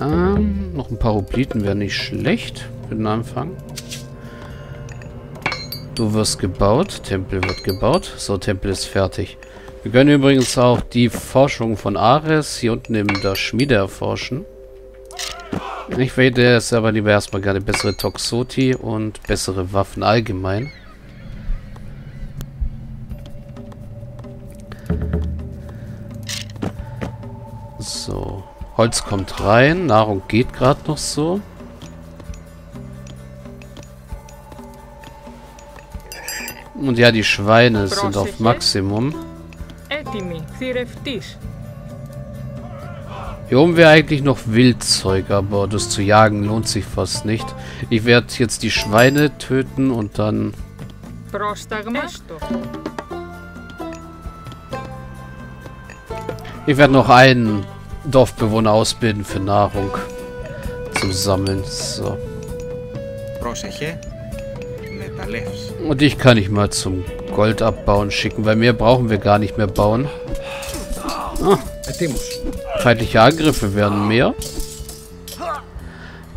Ähm, noch ein paar Rubliten wäre nicht schlecht für den Anfang. Du wirst gebaut. Tempel wird gebaut. So, Tempel ist fertig. Wir können übrigens auch die Forschung von Ares hier unten in der Schmiede erforschen. Ich werde jetzt aber lieber erstmal gerne bessere Toxoti und bessere Waffen allgemein. So. Holz kommt rein. Nahrung geht gerade noch so. Und ja, die Schweine sind auf Maximum. Hier oben wäre eigentlich noch Wildzeug, aber das zu jagen lohnt sich fast nicht. Ich werde jetzt die Schweine töten und dann... Ich werde noch einen Dorfbewohner ausbilden für Nahrung zum Sammeln. So. Und ich kann ich mal zum Gold abbauen schicken, weil mehr brauchen wir gar nicht mehr bauen. Ah. Feindliche Angriffe werden mehr.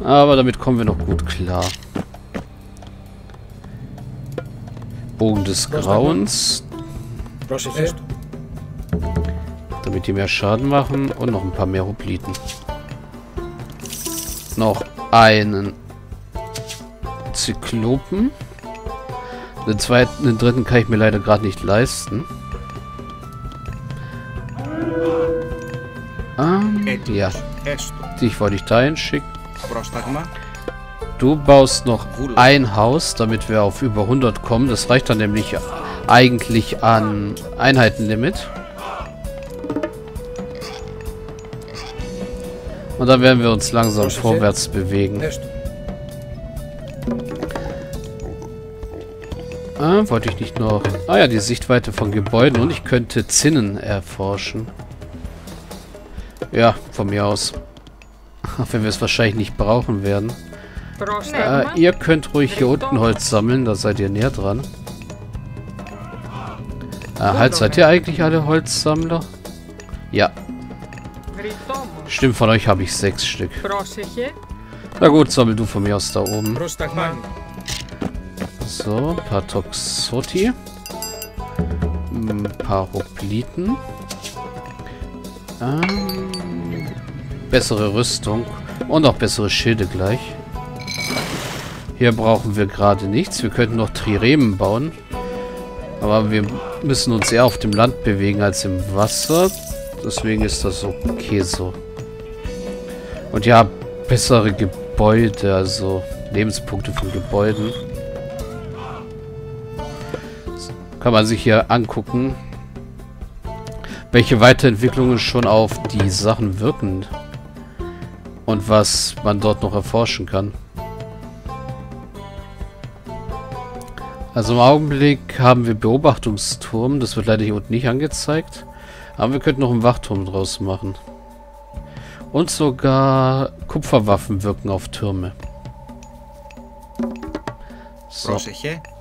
Aber damit kommen wir noch gut klar. Bogen des Grauens. Damit die mehr Schaden machen. Und noch ein paar mehr Hopliten. Noch einen Zyklopen. Den zweiten, den dritten kann ich mir leider gerade nicht leisten. Ähm, ja. Dich wollte ich dahin schicken. Du baust noch ein Haus, damit wir auf über 100 kommen. Das reicht dann nämlich eigentlich an Einheitenlimit. Und dann werden wir uns langsam vorwärts bewegen. Ah, wollte ich nicht noch... Ah ja, die Sichtweite von Gebäuden und ich könnte Zinnen erforschen. Ja, von mir aus. Auch wenn wir es wahrscheinlich nicht brauchen werden. Äh, ihr könnt ruhig hier unten Holz sammeln, da seid ihr näher dran. Äh, halt, seid ihr eigentlich alle Holzsammler? Ja. Stimmt, von euch habe ich sechs Stück. Na gut, sammel du von mir aus da oben. So, ein paar Toxoti. Ein paar Hopliten. Ähm, bessere Rüstung. Und auch bessere Schilde gleich. Hier brauchen wir gerade nichts. Wir könnten noch Triremen bauen. Aber wir müssen uns eher auf dem Land bewegen als im Wasser. Deswegen ist das okay so. Und ja, bessere Gebäude, also Lebenspunkte von Gebäuden. kann man sich hier angucken welche Weiterentwicklungen schon auf die Sachen wirken und was man dort noch erforschen kann. Also im Augenblick haben wir Beobachtungsturm, das wird leider hier unten nicht angezeigt, aber wir könnten noch einen Wachturm draus machen. Und sogar Kupferwaffen wirken auf Türme. So.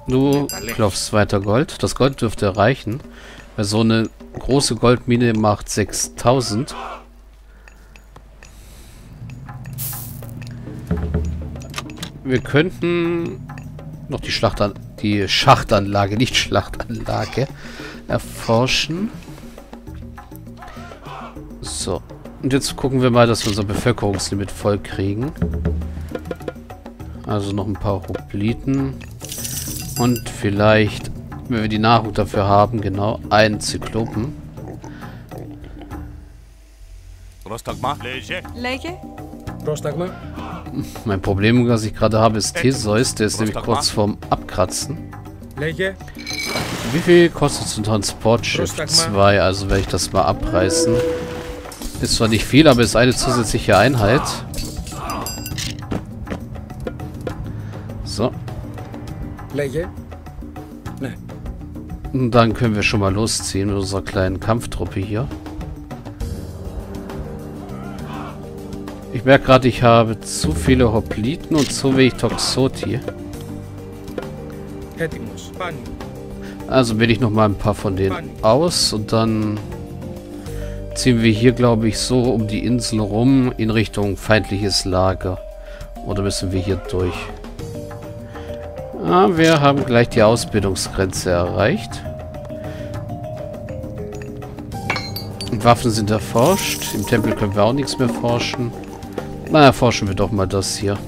Du klopfst weiter Gold. Das Gold dürfte reichen. Weil so eine große Goldmine macht 6000. Wir könnten noch die Schlachtan die Schachtanlage, nicht Schlachtanlage, erforschen. So. Und jetzt gucken wir mal, dass wir unser Bevölkerungslimit voll kriegen. Also noch ein paar Hopliten. Und vielleicht wenn wir die Nahrung dafür haben, genau, einen Zyklopen. Mein Problem, was ich gerade habe, ist Theseus. Der ist nämlich kurz vorm Abkratzen. Wie viel kostet so ein Transportschiff? Zwei, also werde ich das mal abreißen. Ist zwar nicht viel, aber ist eine zusätzliche Einheit. So. Und dann können wir schon mal losziehen mit unserer kleinen Kampftruppe hier. Ich merke gerade, ich habe zu viele Hopliten und zu wenig Toxoti. Also wähle ich noch mal ein paar von denen aus und dann ziehen wir hier, glaube ich, so um die Insel rum in Richtung feindliches Lager. Oder müssen wir hier durch? Ah, wir haben gleich die Ausbildungsgrenze erreicht. Waffen sind erforscht. Im Tempel können wir auch nichts mehr forschen. Na, erforschen wir doch mal das hier.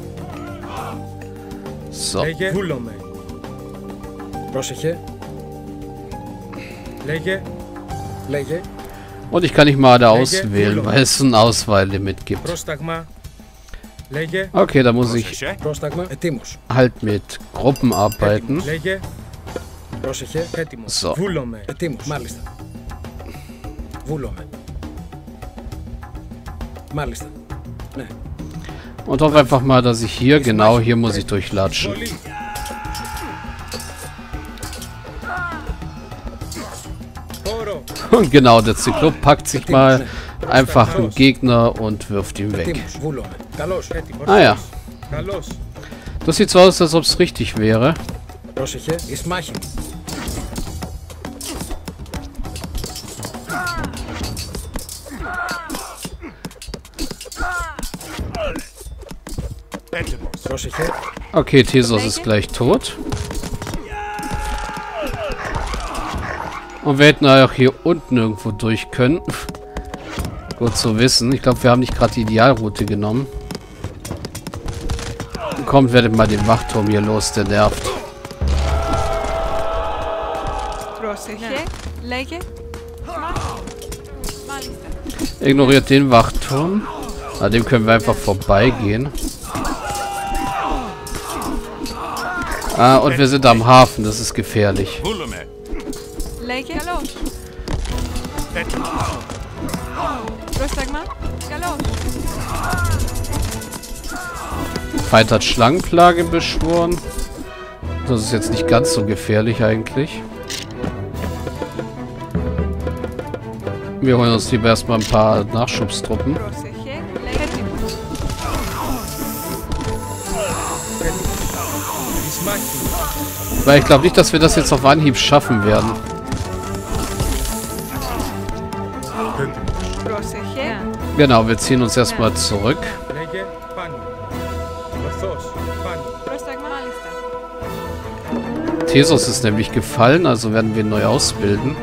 So. Und ich kann nicht mal da auswählen, weil es ein Auswahllimit gibt. Okay, da muss ich halt mit Gruppen arbeiten. So. Und hoffe einfach mal, dass ich hier, genau hier muss ich durchlatschen. Und genau, der Zyklop packt sich mal einfach einen Gegner und wirft ihn weg. Ah ja. Das sieht so aus, als ob es richtig wäre. Okay, Thesos ist gleich tot. Und wir hätten auch hier unten irgendwo durch können. Gut zu wissen. Ich glaube, wir haben nicht gerade die Idealroute genommen. Kommt, werdet mal den Wachturm hier los, der nervt. Ignoriert den Wachturm. An dem können wir einfach vorbeigehen. Ah, und wir sind am Hafen. Das ist gefährlich. Feind hat Schlangenplage beschworen. Das ist jetzt nicht ganz so gefährlich eigentlich. Wir holen uns lieber erstmal ein paar Nachschubstruppen. Weil ich glaube nicht, dass wir das jetzt auf Anhieb schaffen werden. Genau, wir ziehen uns erstmal zurück. Thesos ist nämlich gefallen, also werden wir ihn neu ausbilden.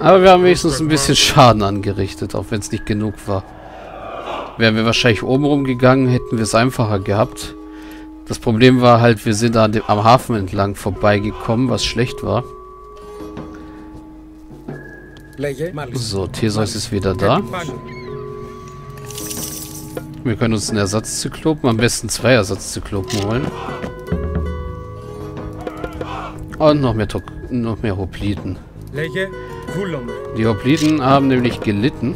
Aber wir haben wenigstens ein bisschen Schaden angerichtet, auch wenn es nicht genug war. Wären wir wahrscheinlich oben rumgegangen, hätten wir es einfacher gehabt. Das Problem war halt, wir sind am Hafen entlang vorbeigekommen, was schlecht war. So, Theseus ist wieder da. Wir können uns einen Ersatzzyklopen, am besten zwei Ersatzzyklopen holen. Und noch mehr, Tok noch mehr Hopliten. Die Hopliten haben nämlich gelitten.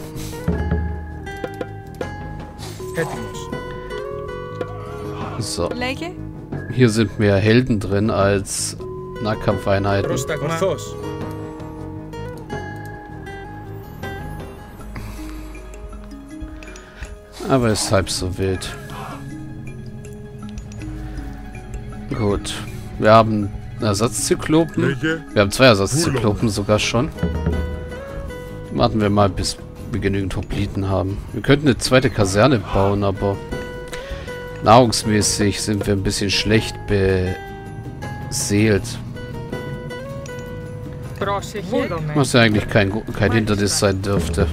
So. Hier sind mehr Helden drin als Nahkampfeinheiten. Aber ist halb so wild. Gut. Wir haben Ersatzzyklopen. Wir haben zwei Ersatzzyklopen sogar schon. Warten wir mal, bis wir genügend Hopliten haben. Wir könnten eine zweite Kaserne bauen, aber nahrungsmäßig sind wir ein bisschen schlecht beseelt. Was ja eigentlich kein, kein Hindernis sein dürfte.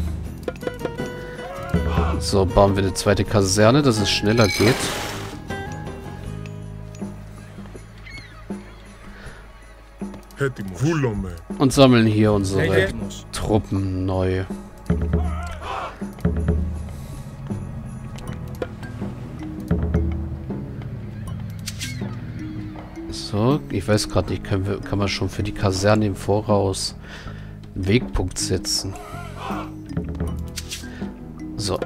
So, bauen wir eine zweite Kaserne, dass es schneller geht. Und sammeln hier unsere Truppen neu. So, ich weiß gerade nicht, können wir, kann man schon für die Kaserne im Voraus einen Wegpunkt setzen. So.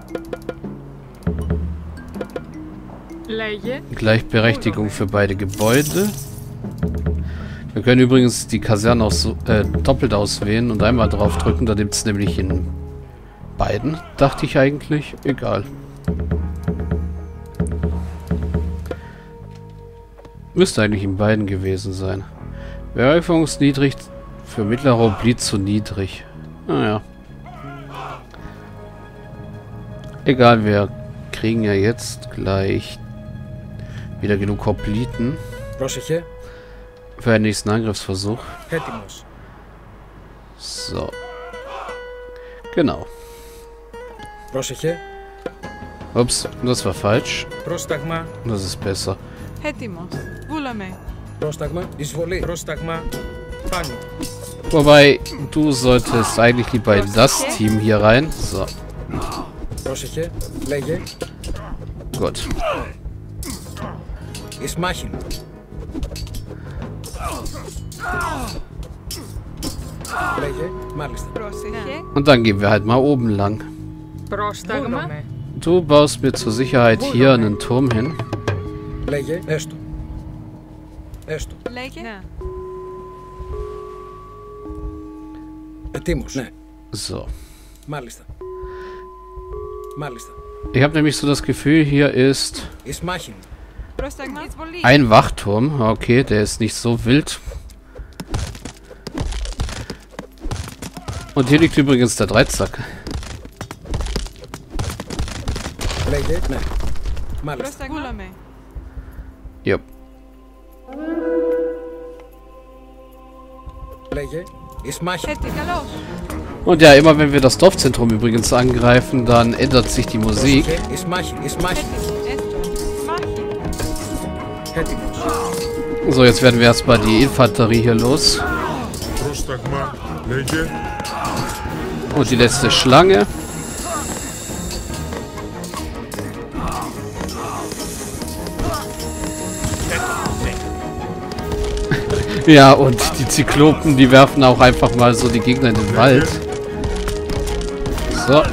Gleichberechtigung für beide Gebäude. Wir können übrigens die Kaserne auch so, äh, doppelt auswählen und einmal draufdrücken. Da nimmt es nämlich in beiden, dachte ich eigentlich. Egal. Müsste eigentlich in beiden gewesen sein. Beäufungsniedrig Für mittlerer Oblit zu niedrig. Naja. Egal, wir kriegen ja jetzt gleich wieder genug Hopliten. Für den nächsten Angriffsversuch. So. Genau. Ups, das war falsch. Das ist besser. Wobei, du solltest eigentlich lieber in das Team hier rein. So. Πρόσεχε. Λέγε. gut. Εις μάχην. Λέγε. Μάλιστα. Πρόσεχε. Und dann gehen wir halt mal oben lang. Πρόσταγμα. Du baust mir zur Sicherheit hier einen Turm hin. Λέγε. Έστω. Έστω. Λέγε. Ναι. Ετοίμος. Ναι. So. Μάλιστα. Μάλιστα. Ich habe nämlich so das Gefühl, hier ist Εις μάχην. Πρόσταγμα. Εισβολή. ein Wachturm. Okay, der ist nicht so wild. Und hier liegt übrigens der Dreizack. Λέγε. Ναι. Μάλιστα. Πρόσταγμα. Βούλαμε. Jupp. Λέγε. Und ja, immer wenn wir das Dorfzentrum übrigens angreifen, dann ändert sich die Musik. So, jetzt werden wir erstmal die Infanterie hier los. Und die letzte Schlange. ja, und die Zyklopen, die werfen auch einfach mal so die Gegner in den Wald. So.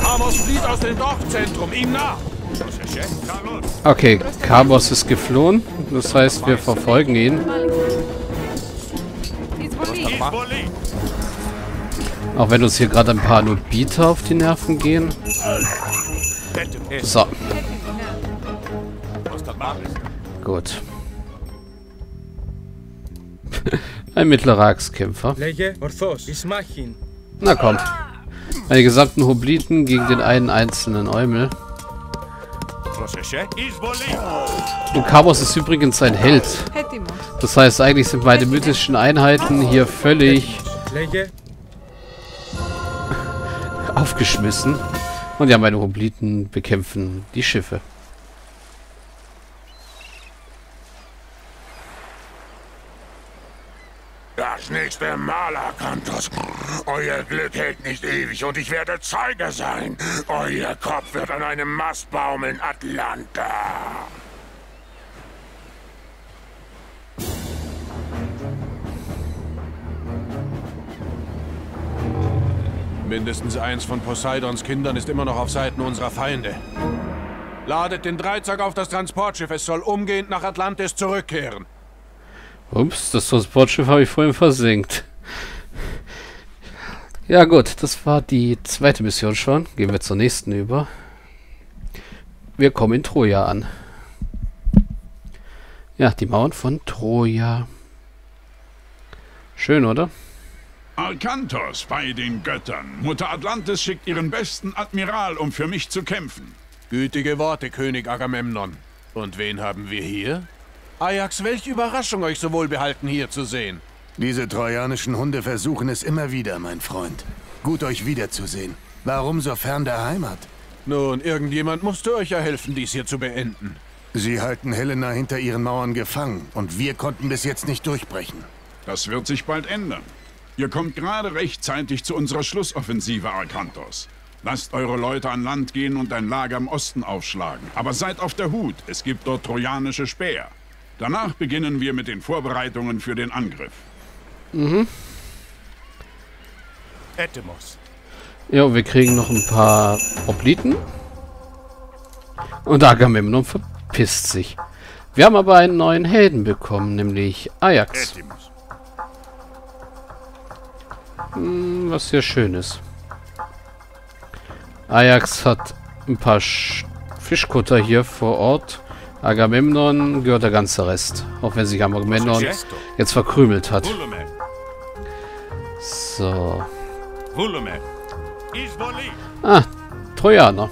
Carmos flieht aus dem Dorfzentrum. Ihm nach. Okay, Kamos ist geflohen. Das heißt, wir verfolgen ihn. Auch wenn uns hier gerade ein paar Nobiter auf die Nerven gehen. So. Gut. ein mittlerer Axtkämpfer. Na komm. Meine gesamten Hobliten gegen den einen einzelnen Eumel. Und Lukamos ist übrigens ein Held. Das heißt, eigentlich sind meine mythischen Einheiten hier völlig aufgeschmissen. Und ja, meine Hobliten bekämpfen die Schiffe. Das nächste Mal, Akantos. Euer Glück hält nicht ewig und ich werde Zeuge sein. Euer Kopf wird an einem Mastbaum in Atlanta. Mindestens eins von Poseidons Kindern ist immer noch auf Seiten unserer Feinde. Ladet den Dreizack auf das Transportschiff. Es soll umgehend nach Atlantis zurückkehren. Ups, das Transportschiff habe ich vorhin versenkt. Ja gut, das war die zweite Mission schon. Gehen wir zur nächsten über. Wir kommen in Troja an. Ja, die Mauern von Troja. Schön, oder? Arkantos bei den Göttern. Mutter Atlantis schickt ihren besten Admiral, um für mich zu kämpfen. Gütige Worte, König Agamemnon. Und wen haben wir hier? Ajax, welche Überraschung, euch so wohlbehalten hier zu sehen. Diese trojanischen Hunde versuchen es immer wieder, mein Freund. Gut, euch wiederzusehen. Warum so fern der Heimat? Nun, irgendjemand musste euch ja helfen, dies hier zu beenden. Sie halten Helena hinter ihren Mauern gefangen und wir konnten bis jetzt nicht durchbrechen. Das wird sich bald ändern. Ihr kommt gerade rechtzeitig zu unserer Schlussoffensive, Arkantos. Lasst eure Leute an Land gehen und ein Lager im Osten aufschlagen. Aber seid auf der Hut, es gibt dort trojanische Speer. Danach beginnen wir mit den Vorbereitungen für den Angriff. Mhm. Etemos. Ja, wir kriegen noch ein paar Obliten. Und Agamemnon verpisst sich. Wir haben aber einen neuen Helden bekommen, nämlich Ajax. Hm, was sehr schön ist. Ajax hat ein paar Sch Fischkutter hier vor Ort. Agamemnon gehört der ganze Rest. Auch wenn sich Agamemnon jetzt verkrümelt hat. So. Ah, Trojaner.